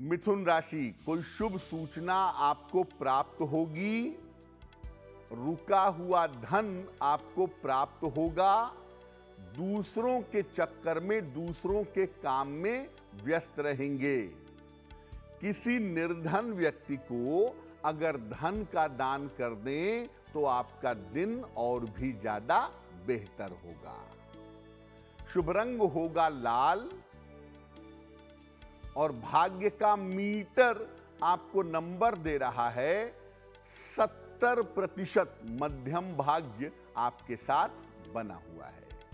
मिथुन राशि, कोई शुभ सूचना आपको प्राप्त होगी? रुका हुआ धन आपको प्राप्त होगा। दूसरों के चक्कर में, दूसरों के काम में व्यस्त रहेंगे। किसी निर्धन व्यक्ति को अगर धन का दान कर दें तो आपका दिन और भी ज़्यादा बेहतर होगा। शुभ रंग होगा लाल और भाग्य का मीटर आपको नंबर दे रहा है, सत्तर प्रतिशत मध्यम भाग्य आपके साथ बना हुआ है।